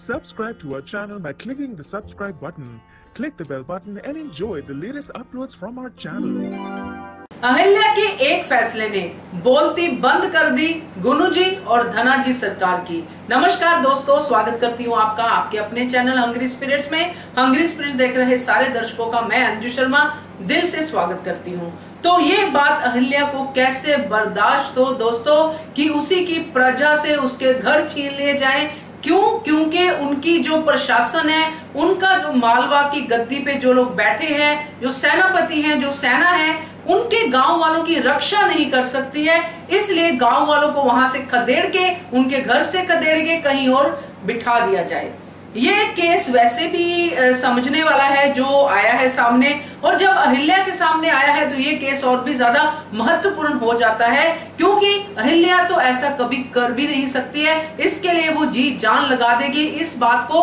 Subscribe to our channel by clicking the subscribe button. Click the bell button and enjoy the latest uploads from our channel. Ahilya के एक फैसले ने बोलती बंद कर दी गुनु जी और धना जी सरकार की नमस्कार दोस्तों, स्वागत करती हूँ आपका, आपके अपने चैनल हंग्री स्पिरिट्स में हंग्री स्पिरिट्स देख रहे सारे दर्शकों का मैं अंजू शर्मा दिल से स्वागत करती हूँ तो ये बात अहिल्या को कैसे बर्दाश्त हो दोस्तों, कि उसी की प्रजा से उसके घर छीन लिए जाएँ क्यों? क्योंकि उनकी जो प्रशासन है, उनका जो मालवा की गद्दी पे जो लोग बैठे हैं, जो सेनापति हैं, जो सेना है, उनके गाँव वालों की रक्षा नहीं कर सकती है। इसलिए गाँव वालों को वहाँ से खदेड़ के उनके घर से खदेड़ के कहीं और बिठा दिया जाए। ये केस वैसे भी समझने वाला है जो आया है सामने। और जब अहिल्या के सामने आया है तो ये केस और भी ज़्यादा महत्वपूर्ण हो जाता है, क्योंकि अहिल्या तो ऐसा कभी कर भी नहीं सकती है। इसके लिए वो जी जान लगा देगी इस बात को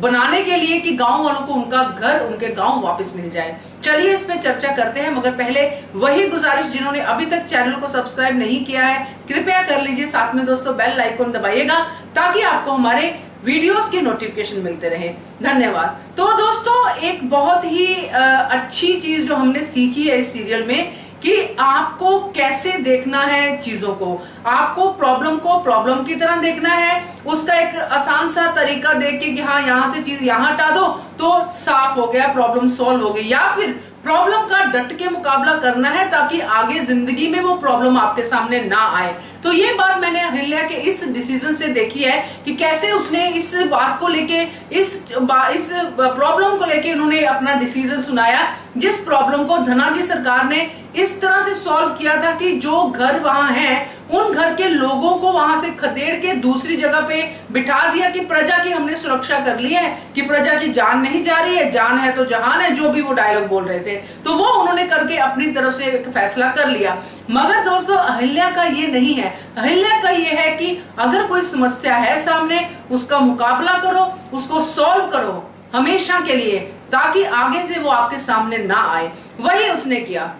बनाने के लिए कि गाँव वालों को उनका घर, उनके गाँव वापस मिल जाए। चलिए इस पे चर्चा करते हैं, मगर पहले वही गुजारिश जिन्होंने अभी तक चैनल को सब्सक्राइब नहीं किया है, कृपया कर लीजिए, साथ में दोस्तों बेल आइकन दबाइएगा, ताकि आपको हमारे वीडियोस के नोटिफिकेशन मिलते रहे। धन्यवाद। तो दोस्तों, एक बहुत ही अच्छी चीज़ जो हमने सीखी है इस सीरियल में कि आपको कैसे देखना है चीज़ों को। आपको प्रॉब्लम को प्रॉब्लम की तरह देखना है। उसका एक आसान सा तरीका देख के कि हाँ यहाँ से चीज़ यहाँ हटा दो तो साफ़ हो गया प्रॉब्लम सॉल्व हो गई। या फिर प्रॉब्लम का डट के मुकाबला करना है ताकि आगे ज़िंदगी में वो प्रॉब्लम आपके सामने ना आए। तो ये बात मैंने अहिल्या के इस डिसीज़न से देखी है कि कैसे उसने इस बात को लेके, इस इस प्रॉब्लम को लेके उन्होंने अपना डिसीज़न सुनाया। जिस प्रॉब्लम को धनाजी सरकार ने इस तरह से सॉल्व किया था कि जो घर वहाँ है, उन घर के लोगों को वहाँ से खदेड़ के दूसरी जगह पे बिठा दिया कि प्रजा की हमने सुरक्षा कर ली है, कि प्रजा की जान नहीं जा रही है, जान है तो जहान है, जो भी वो डायलॉग बोल रहे थे। तो वो उन्होंने करके अपनी तरफ़ से एक फैसला कर लिया। मगर दोस्तों, अहिल्या का ये नहीं है। अहिल्या का ये है कि अगर कोई समस्या है सामने, उसका मुकाबला करो, उसको सॉल्व करो, हमेशा के लिए। ताकि आगे से वो आपके सामने ना आए। वही उसने किया।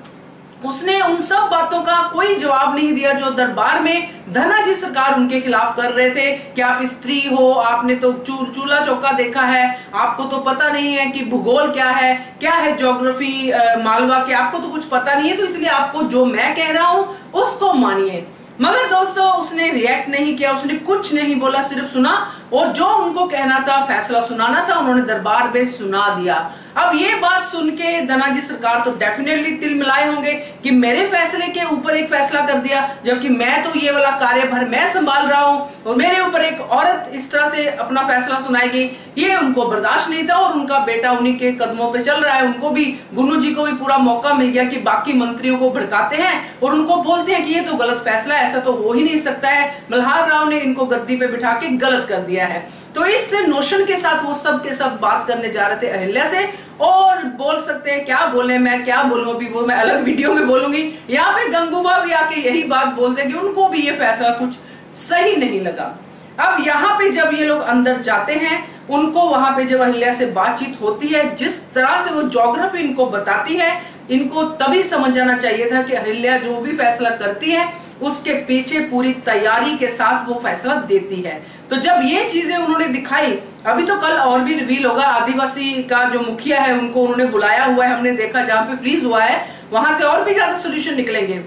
उसने उन सब बातों का कोई जवाब नहीं दिया जो दरबार में धना जी सरकार उनके खिलाफ कर रहे थे। कि आप स्त्री हो, आपने तो चूल्हा चौका देखा है। आपको तो पता नहीं है कि भूगोल क्या है क्या है ज्योग्राफी मालवा, के आपको तो कुछ पता नहीं है तो इसलिए आपको जो मैं कह रहा हूँ उसको मानिए। मगर दोस्तों, उसने रिएक्ट नहीं किया, उसने कुछ नहीं बोला, सिर्फ़ सुना और जो उनको कहना था, फैसला सुनाना था, उन्होंने दरबार में सुना दिया। अब ये बात सुन के धनाजी सरकार तो डेफिनेटली तिल मिलाए होंगे कि मेरे फैसले के ऊपर एक फैसला कर दिया, जबकि मैं तो ये वाला कार्यभार मैं संभाल रहा हूँ और मेरे ऊपर एक औरत इस तरह से अपना फैसला सुनाएगी। ये उनको बर्दाश्त नहीं था और उनका बेटा उन्हीं के कदमों पे चल रहा है। उनको भी, गुन्नू जी को भी पूरा मौका मिल गया कि बाकी मंत्रियों को भड़काते हैं और उनको बोलते हैं कि ये तो गलत फैसला है, ऐसा तो हो ही नहीं सकता है। मल्हार राव ने इनको गद्दी पे बिठा के गलत कर दिया है। तो इस नोशन के साथ वो सब के सब बात करने जा रहे थे अहिल्या से, और बोल सकते हैं, क्या बोले मैं, क्या बोलूँ अभी वो मैं अलग वीडियो में बोलूँगी। यहाँ पे गंगूबा भी आके यही बात बोल दे कि उनको भी ये फैसला कुछ सही नहीं लगा। अब यहाँ पे जब ये लोग अंदर जाते हैं, उनको वहाँ पे जब अहिल्या से बातचीत होती है, जिस तरह से वो जोग्राफी इनको बताती है, इनको तभी समझ जाना चाहिए था कि अहिल्या जो भी फैसला करती है, उसके पीछे पूरी तैयारी के साथ वो फैसला देती है। तो जब ये चीज़ें उन्होंने दिखाई, अभी तो कल और भी रिवील होगा। आदिवासी का जो मुखिया है, उनको उन्होंने बुलाया हुआ है, हमने देखा, जहाँ पे फ्रीज हुआ है, वहाँ से और भी ज़्यादा सोल्यूशन निकलेंगे।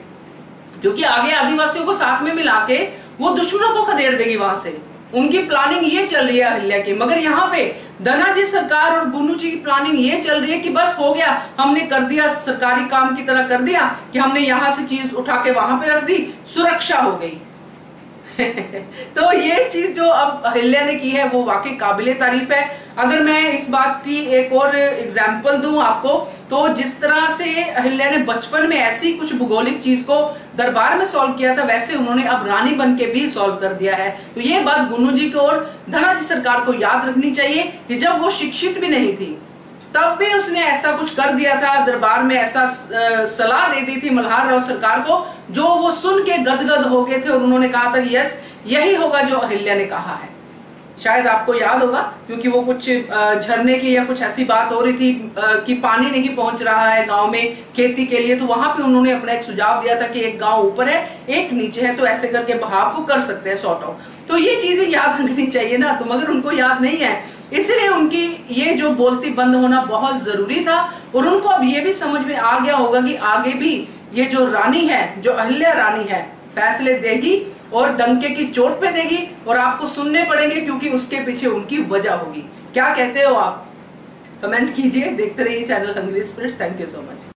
क्योंकि आगे आदिवासियों को साथ में मिला के, वो दुश्मनों को खदेड़ देगी वहाँ से। उनकी प्लानिंग ये चल रही है अहिल्या की। मगर यहाँ पे धनाजी सरकार और गुन्नू जी की प्लानिंग ये चल रही है कि बस हो गया, हमने कर दिया, सरकारी काम की तरह कर दिया कि हमने यहाँ से चीज़ उठा के वहाँ पे रख दी, सुरक्षा हो गई। तो ये चीज़ जो अब अहिल्या ने की है, वो वाकई काबिल तारीफ़ है। अगर मैं इस बात की एक और एग्ज़ाम्पल दूँ आपको तो जिस तरह से अहिल्या ने बचपन में ऐसी कुछ भूगोलिक चीज़ को दरबार में सॉल्व किया था, वैसे उन्होंने अब रानी बन के भी सॉल्व कर दिया है। तो ये बात गुनू जी को और धनाजी सरकार को याद रखनी चाहिए कि जब वो शिक्षित भी नहीं थी तब भी उसने ऐसा कुछ कर दिया था, दरबार में ऐसा सलाह दे दी थी मल्हार राव सरकार को, जो वो सुन के गदगद हो गए थे और उन्होंने कहा था, यस, यही होगा जो अहिल्या ने कहा है। शायद आपको याद होगा, क्योंकि वो कुछ झरने की या कुछ ऐसी बात हो रही थी कि पानी नहीं पहुँच रहा है गाँव में खेती के लिए तो वहाँ पे उन्होंने अपना एक सुझाव दिया था कि एक गाँव ऊपर है, एक नीचे है तो ऐसे करके बहाव को कर सकते हैं सॉर्ट आउट तो ये चीज़ें याद रखनी चाहिए ना तो मगर उनको याद नहीं है। इसलिए उनकी ये जो बोलती बंद होना बहुत ज़रूरी था और उनको अब ये भी समझ में आ गया होगा कि आगे भी ये जो रानी है, जो अहल्या रानी है, फैसले देगी और डंके की चोट पे देगी और आपको सुनने पड़ेंगे क्योंकि उसके पीछे उनकी वजह होगी। क्या कहते हो आप? कमेंट कीजिए, देखते रहिए channel Hungry Spirits. Thank you so much